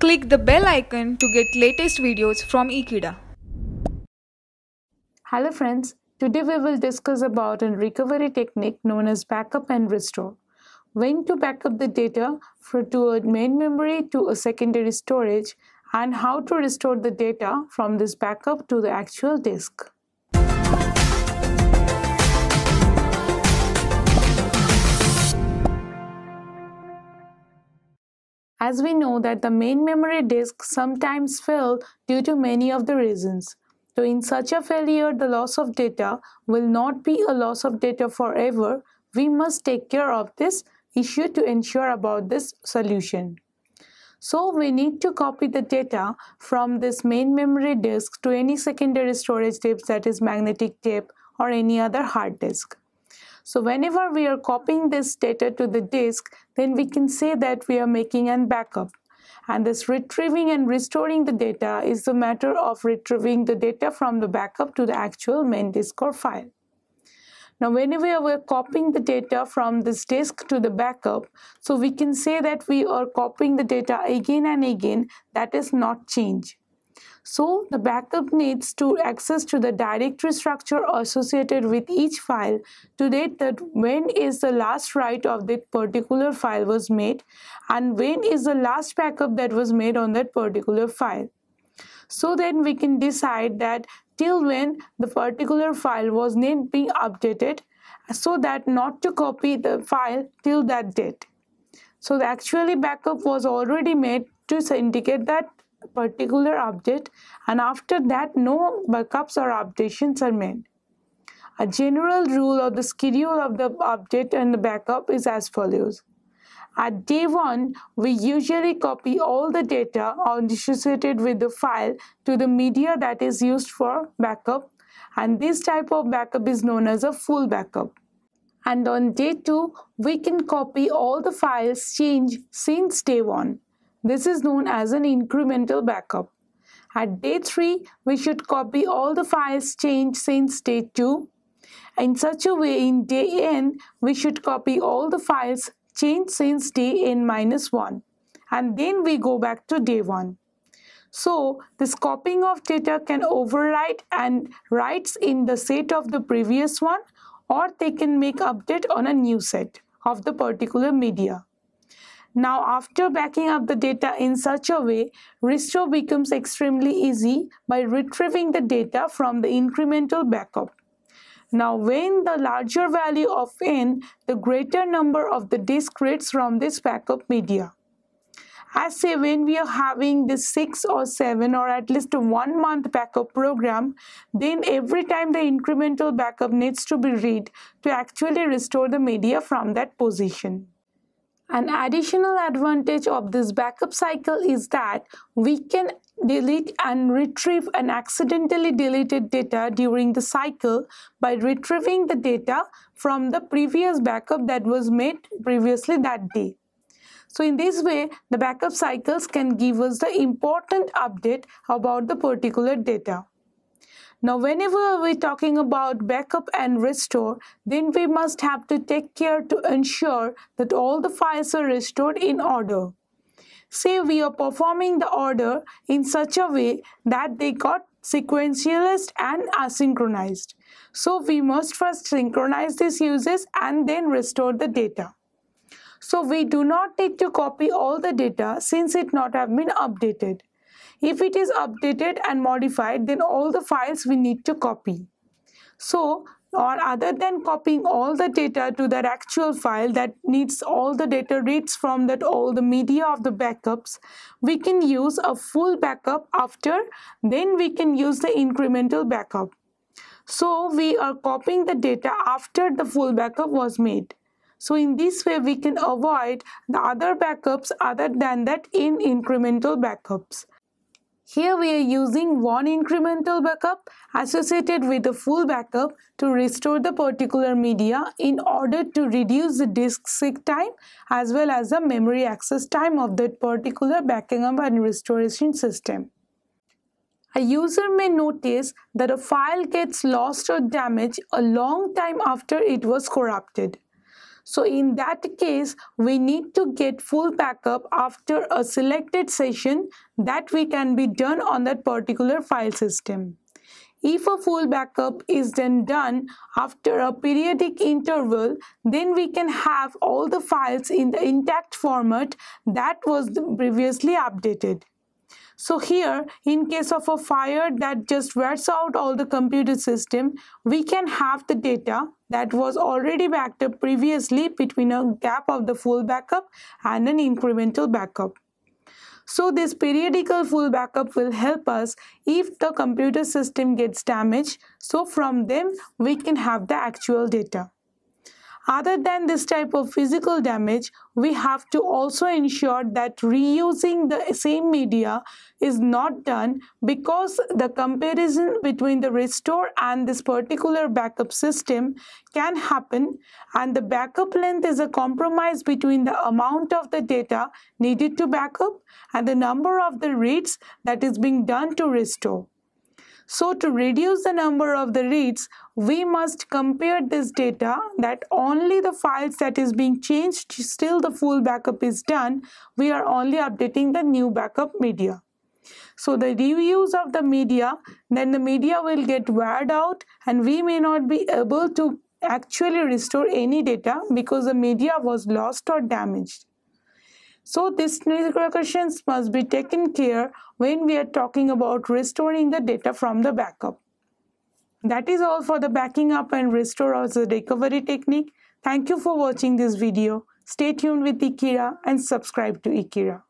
Click the bell icon to get latest videos from Ekeeda. Hello friends, today we will discuss about a recovery technique known as backup and restore. When to backup the data for, to a main memory to a secondary storage and how to restore the data from this backup to the actual disk. As we know that the main memory disk sometimes fail due to many of the reasons. So in such a failure, the loss of data will not be a loss of data forever. We must take care of this issue to ensure about this solution. So we need to copy the data from this main memory disk to any secondary storage tape that is magnetic tape or any other hard disk. So whenever we are copying this data to the disk, then we can say that we are making an backup. And this retrieving and restoring the data is the matter of retrieving the data from the backup to the actual main disk or file. Now, whenever we're copying the data from this disk to the backup, so we can say that we are copying the data again and again, that is not change. So the backup needs to access to the directory structure associated with each file to date that when is the last write of that particular file was made and when is the last backup that was made on that particular file. So then we can decide that till when the particular file was not being updated so that not to copy the file till that date. So the actually backup was already made to indicate that particular update and after that no backups or updations are made. A general rule of the schedule of the update and the backup is as follows. At day 1, we usually copy all the data associated with the file to the media that is used for backup and this type of backup is known as a full backup. And on day 2, we can copy all the files changed since day 1. This is known as an incremental backup. At day 3, we should copy all the files changed since day 2. In such a way, in day n, we should copy all the files changed since day n minus 1. And then we go back to day 1. So, this copying of data can overwrite and writes in the set of the previous one or they can make update on a new set of the particular media. Now, after backing up the data in such a way, restore becomes extremely easy by retrieving the data from the incremental backup. Now, when the larger value of n, the greater number of the disk reads from this backup media. As say when we are having this 6 or 7 or at least 1 month backup program, then every time the incremental backup needs to be read to actually restore the media from that position. An additional advantage of this backup cycle is that we can delete and retrieve an accidentally deleted data during the cycle by retrieving the data from the previous backup that was made previously that day. So in this way, the backup cycles can give us the important update about the particular data. Now, whenever we're talking about backup and restore, then we must have to take care to ensure that all the files are restored in order. Say we are performing the order in such a way that they got sequentialist and asynchronized. So we must first synchronize these uses and then restore the data. So we do not need to copy all the data since it not have been updated. If it is updated and modified, then all the files we need to copy. So, or other than copying all the data to that actual file that needs all the data reads from that all the media of the backups, we can use a full backup after, then we can use the incremental backup. So we are copying the data after the full backup was made. So in this way, we can avoid the other backups other than that in incremental backups. Here we are using one incremental backup associated with a full backup to restore the particular media in order to reduce the disk seek time as well as the memory access time of that particular backing up and restoration system. A user may notice that a file gets lost or damaged a long time after it was corrupted. So in that case, we need to get full backup after a selected session that we can be done on that particular file system. If a full backup is then done after a periodic interval, then we can have all the files in the intact format that was previously updated. So here, in case of a fire that just wears out all the computer system, we can have the data that was already backed up previously between a gap of the full backup and an incremental backup. So this periodical full backup will help us if the computer system gets damaged. So from them, we can have the actual data. Other than this type of physical damage, we have to also ensure that reusing the same media is not done because the comparison between the restore and this particular backup system can happen and the backup length is a compromise between the amount of the data needed to backup and the number of the reads that is being done to restore. So to reduce the number of the reads, we must compare this data that only the files that is being changed, still the full backup is done. We are only updating the new backup media. So the reuse of the media, then the media will get weared out and we may not be able to actually restore any data because the media was lost or damaged. So these precautions must be taken care when we are talking about restoring the data from the backup. That is all for the backing up and restore as a recovery technique. Thank you for watching this video. Stay tuned with Ekeeda and subscribe to Ekeeda.